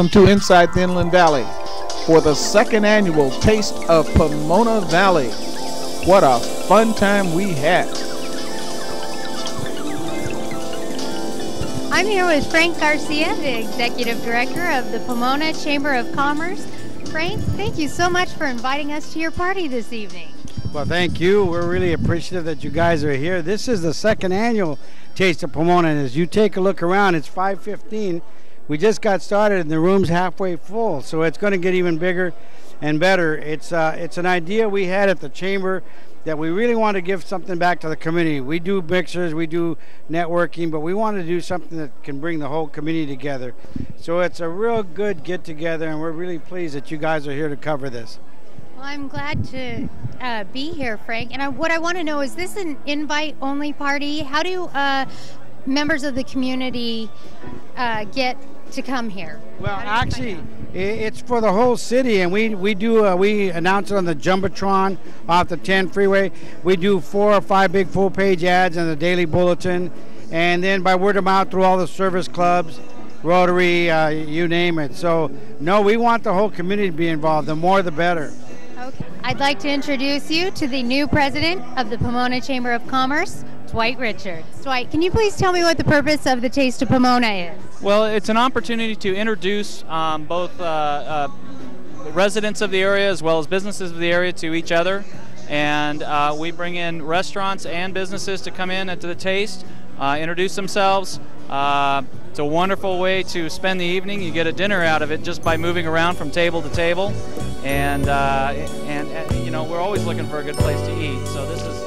Welcome to Inside the Inland Valley for the second annual Taste of Pomona Valley. What a fun time we had. I'm here with Frank Garcia, the Executive Director of the Pomona Chamber of Commerce. Frank, thank you so much for inviting us to your party this evening. Well, thank you. We're really appreciative that you guys are here. This is the second annual Taste of Pomona, and as you take a look around, it's 515 we just got started and the room's halfway full, so it's going to get even bigger and better. It's uh, it's an idea we had at the chamber that we really want to give something back to the community. We do mixers, we do networking, but we want to do something that can bring the whole community together. So it's a real good get together, and we're really pleased that you guys are here to cover this. Well, I'm glad to uh, be here, Frank. And I, what I want to know is this an invite only party? How do uh, members of the community uh, get to come here? Well, actually, it's for the whole city, and we we do uh, we announce it on the jumbotron off the 10 freeway. We do four or five big full page ads in the daily bulletin, and then by word of mouth through all the service clubs, Rotary, uh, you name it. So no, we want the whole community to be involved. The more, the better. Okay. I'd like to introduce you to the new president of the Pomona Chamber of Commerce, Dwight Richards. Dwight, can you please tell me what the purpose of the Taste of Pomona is? Well, it's an opportunity to introduce um, both uh, uh, residents of the area as well as businesses of the area to each other. And uh, we bring in restaurants and businesses to come in and to the taste, uh, introduce themselves. Uh, it's a wonderful way to spend the evening. You get a dinner out of it just by moving around from table to table. And, uh, and, and you know, we're always looking for a good place to eat. So this is